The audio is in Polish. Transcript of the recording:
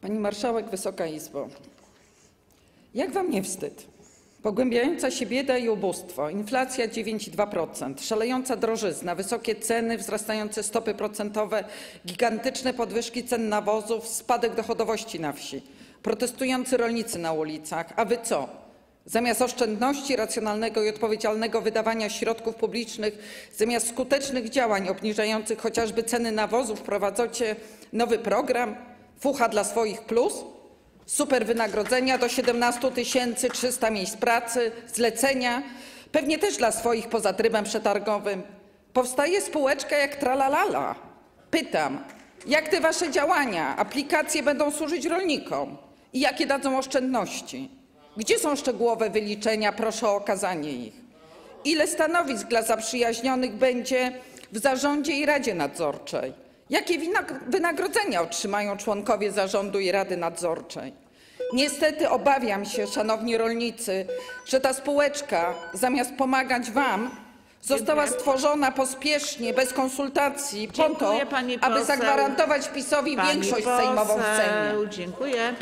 Pani Marszałek, Wysoka Izbo. Jak wam nie wstyd? Pogłębiająca się bieda i ubóstwo, inflacja 9,2%, szalejąca drożyzna, wysokie ceny, wzrastające stopy procentowe, gigantyczne podwyżki cen nawozów, spadek dochodowości na wsi, protestujący rolnicy na ulicach. A wy co? Zamiast oszczędności, racjonalnego i odpowiedzialnego wydawania środków publicznych, zamiast skutecznych działań obniżających chociażby ceny nawozów, wprowadzacie nowy program Fucha dla swoich plus? Super wynagrodzenia do 17 300 miejsc pracy, zlecenia, pewnie też dla swoich poza trybem przetargowym. Powstaje spółeczka jak tralalala. Pytam, jak te wasze działania, aplikacje będą służyć rolnikom i jakie dadzą oszczędności? Gdzie są szczegółowe wyliczenia? Proszę o okazanie ich. Ile stanowisk dla zaprzyjaźnionych będzie w zarządzie i radzie nadzorczej? Jakie wynagrodzenia otrzymają członkowie zarządu i rady nadzorczej? Niestety obawiam się, szanowni rolnicy, że ta spółeczka zamiast pomagać wam, została stworzona pospiesznie, bez konsultacji, po to, Dziękuję, pani aby poseł. zagwarantować PiSowi Pani większość sejmową w Sejmie. poseł, Dziękuję.